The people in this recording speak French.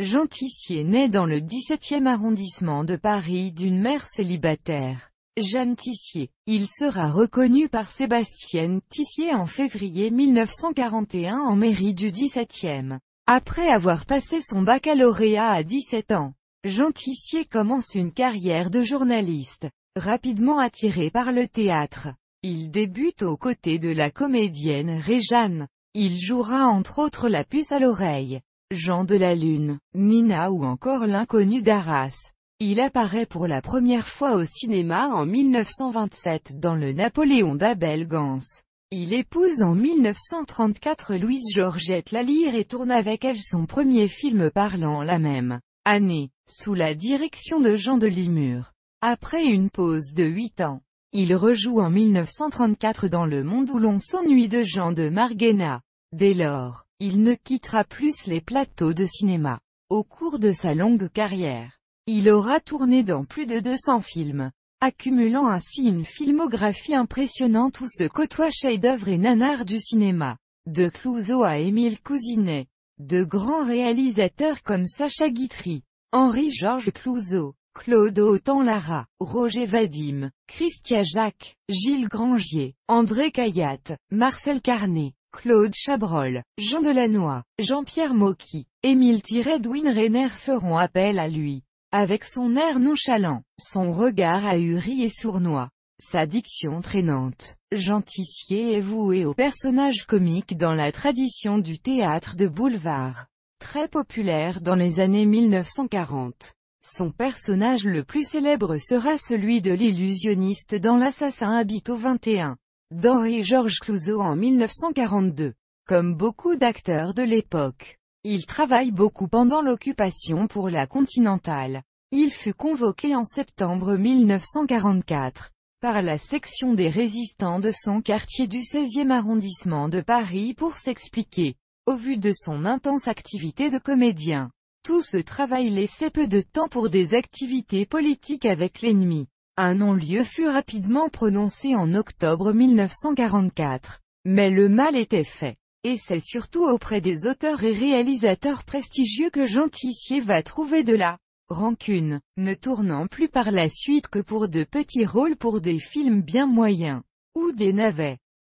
Jean Tissier naît dans le 17e arrondissement de Paris d'une mère célibataire. Jeanne Tissier. Il sera reconnu par Sébastienne Tissier en février 1941 en mairie du 17e. Après avoir passé son baccalauréat à 17 ans, Jean Tissier commence une carrière de journaliste. Rapidement attiré par le théâtre, il débute aux côtés de la comédienne Réjeanne. Il jouera entre autres La puce à l'oreille, Jean de la Lune, Nina ou encore L'inconnu d'Arras. Il apparaît pour la première fois au cinéma en 1927 dans le Napoléon d'Abel Gans. Il épouse en 1934 Louise Georgette Lalire et tourne avec elle son premier film parlant la même année, sous la direction de Jean de Limur. Après une pause de 8 ans, il rejoue en 1934 dans Le Monde où l'on s'ennuie de Jean de Marguena. Dès lors, il ne quittera plus les plateaux de cinéma. Au cours de sa longue carrière, il aura tourné dans plus de 200 films, accumulant ainsi une filmographie impressionnante où se côtoient chefs-d'œuvre et nanars du cinéma. De Clouseau à Émile Cousinet. De grands réalisateurs comme Sacha Guitry, Henri-Georges Clouseau, Claude Autant-Lara, Roger Vadim, Christian Jacques, Gilles Grangier, André Cayatte, Marcel Carnet, Claude Chabrol, Jean Delannoy, Jean-Pierre Mocky, Émile Tiredwin Renner feront appel à lui. Avec son air nonchalant, son regard ahuri et sournois, sa diction traînante, Jean est voué au personnage comique dans la tradition du théâtre de boulevard. Très populaire dans les années 1940. Son personnage le plus célèbre sera celui de l'illusionniste dans L'assassin habite au 21, d'Henri-Georges Clouzot en 1942. Comme beaucoup d'acteurs de l'époque, il travaille beaucoup pendant l'occupation pour la Continentale. Il fut convoqué en septembre 1944 par la section des résistants de son quartier du 16e arrondissement de Paris pour s'expliquer. Au vu de son intense activité de comédien, tout ce travail laissait peu de temps pour des activités politiques avec l'ennemi. Un non-lieu fut rapidement prononcé en octobre 1944. Mais le mal était fait. Et c'est surtout auprès des auteurs et réalisateurs prestigieux que Jean Tissier va trouver de la rancune, ne tournant plus par la suite que pour de petits rôles pour des films bien moyens, ou des navets.